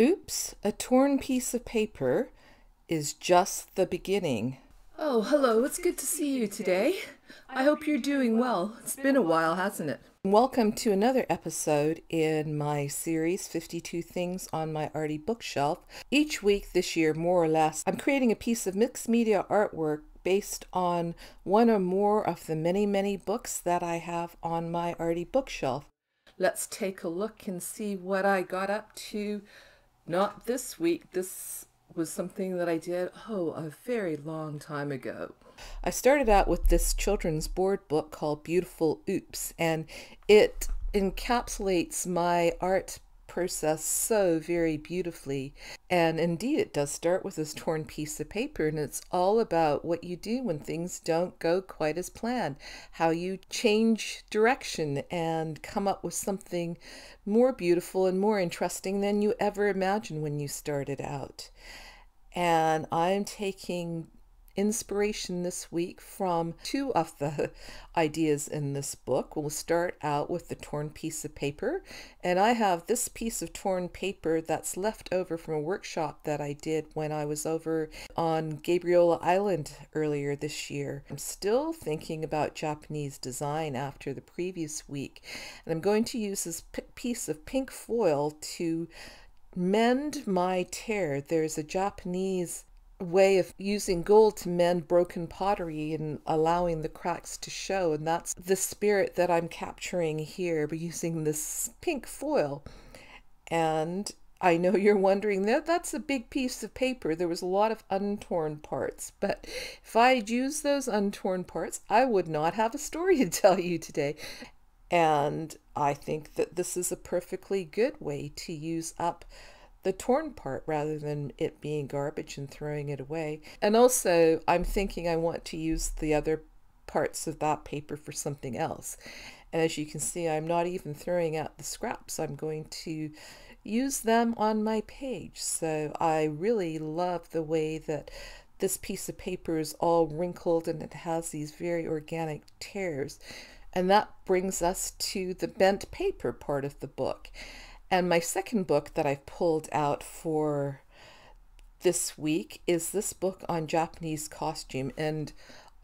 Oops, a torn piece of paper is just the beginning. Oh, hello. It's good to see you today. I hope you're doing well. It's been a while, hasn't it? Welcome to another episode in my series 52 Things on My Arty Bookshelf. Each week this year, more or less, I'm creating a piece of mixed media artwork based on one or more of the many, many books that I have on my Arty Bookshelf. Let's take a look and see what I got up to not this week. This was something that I did, oh, a very long time ago. I started out with this children's board book called Beautiful Oops, and it encapsulates my art process so very beautifully. And indeed, it does start with this torn piece of paper, and it's all about what you do when things don't go quite as planned, how you change direction and come up with something more beautiful and more interesting than you ever imagined when you started out. And I'm taking inspiration this week from two of the ideas in this book. We'll start out with the torn piece of paper. And I have this piece of torn paper that's left over from a workshop that I did when I was over on Gabriola Island earlier this year. I'm still thinking about Japanese design after the previous week. And I'm going to use this piece of pink foil to mend my tear. There's a Japanese way of using gold to mend broken pottery and allowing the cracks to show. And that's the spirit that I'm capturing here by using this pink foil. And I know you're wondering that that's a big piece of paper. There was a lot of untorn parts, but if I'd used those untorn parts, I would not have a story to tell you today. And I think that this is a perfectly good way to use up the torn part rather than it being garbage and throwing it away. And also, I'm thinking I want to use the other parts of that paper for something else. And as you can see, I'm not even throwing out the scraps. I'm going to use them on my page. So I really love the way that this piece of paper is all wrinkled and it has these very organic tears. And that brings us to the bent paper part of the book. And my second book that I've pulled out for this week is this book on Japanese costume. And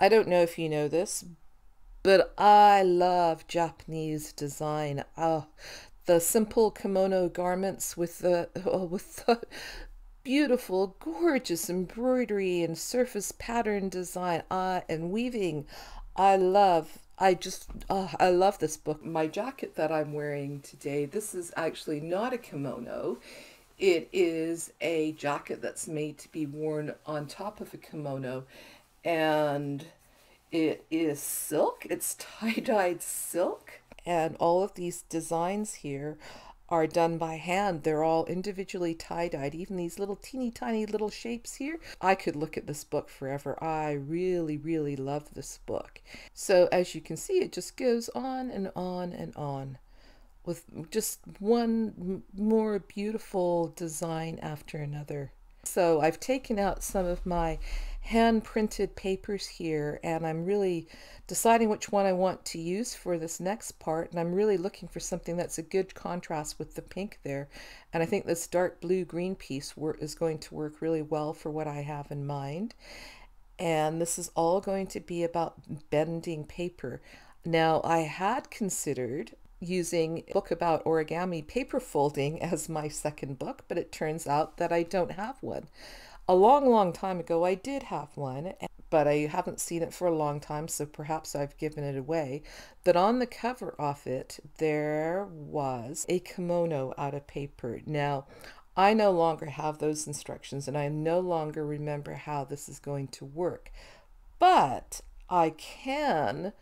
I don't know if you know this, but I love Japanese design. Oh, the simple kimono garments with the oh, with the beautiful, gorgeous embroidery and surface pattern design uh, and weaving. I love I just, oh, I love this book. My jacket that I'm wearing today, this is actually not a kimono. It is a jacket that's made to be worn on top of a kimono. And it is silk. It's tie-dyed silk. And all of these designs here are done by hand. They're all individually tie-dyed, even these little teeny tiny little shapes here. I could look at this book forever. I really, really love this book. So as you can see, it just goes on and on and on with just one more beautiful design after another. So I've taken out some of my hand printed papers here and I'm really deciding which one I want to use for this next part and I'm really looking for something that's a good contrast with the pink there and I think this dark blue green piece is going to work really well for what I have in mind and this is all going to be about bending paper. Now I had considered using a book about origami paper folding as my second book, but it turns out that I don't have one. A long, long time ago, I did have one, but I haven't seen it for a long time, so perhaps I've given it away. But on the cover of it, there was a kimono out of paper. Now, I no longer have those instructions, and I no longer remember how this is going to work. But I can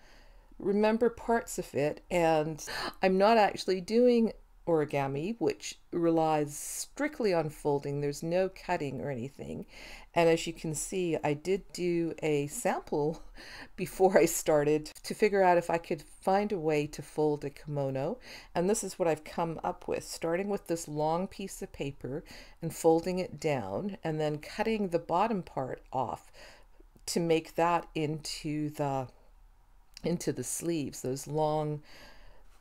remember parts of it, and I'm not actually doing origami, which relies strictly on folding. There's no cutting or anything. And as you can see, I did do a sample before I started to figure out if I could find a way to fold a kimono. And this is what I've come up with, starting with this long piece of paper and folding it down and then cutting the bottom part off to make that into the into the sleeves, those long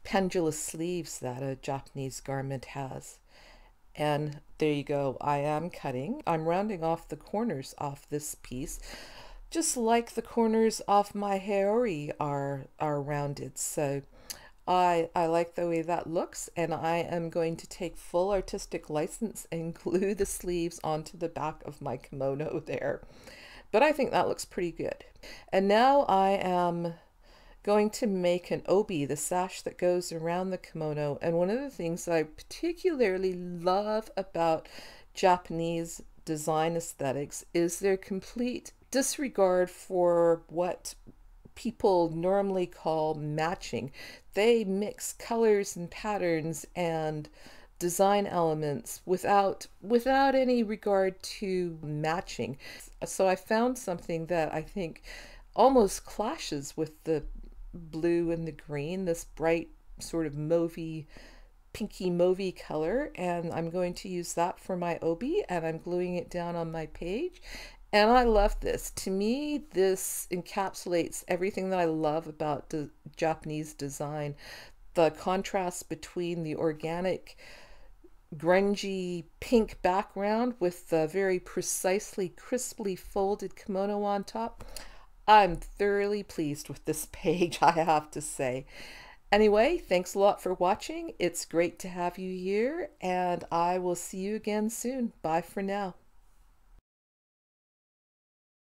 pendulous sleeves that a Japanese garment has. And there you go. I am cutting. I'm rounding off the corners off this piece just like the corners off my haori are are rounded. So I, I like the way that looks and I am going to take full artistic license and glue the sleeves onto the back of my kimono there. But I think that looks pretty good. And now I am going to make an obi, the sash that goes around the kimono. And one of the things that I particularly love about Japanese design aesthetics is their complete disregard for what people normally call matching. They mix colors and patterns and design elements without without any regard to matching. So I found something that I think almost clashes with the blue and the green, this bright sort of mauvey pinky mauvey color and I'm going to use that for my obi and I'm gluing it down on my page and I love this. To me, this encapsulates everything that I love about the Japanese design. The contrast between the organic, grungy pink background with the very precisely, crisply folded kimono on top. I'm thoroughly pleased with this page, I have to say. Anyway, thanks a lot for watching. It's great to have you here, and I will see you again soon. Bye for now.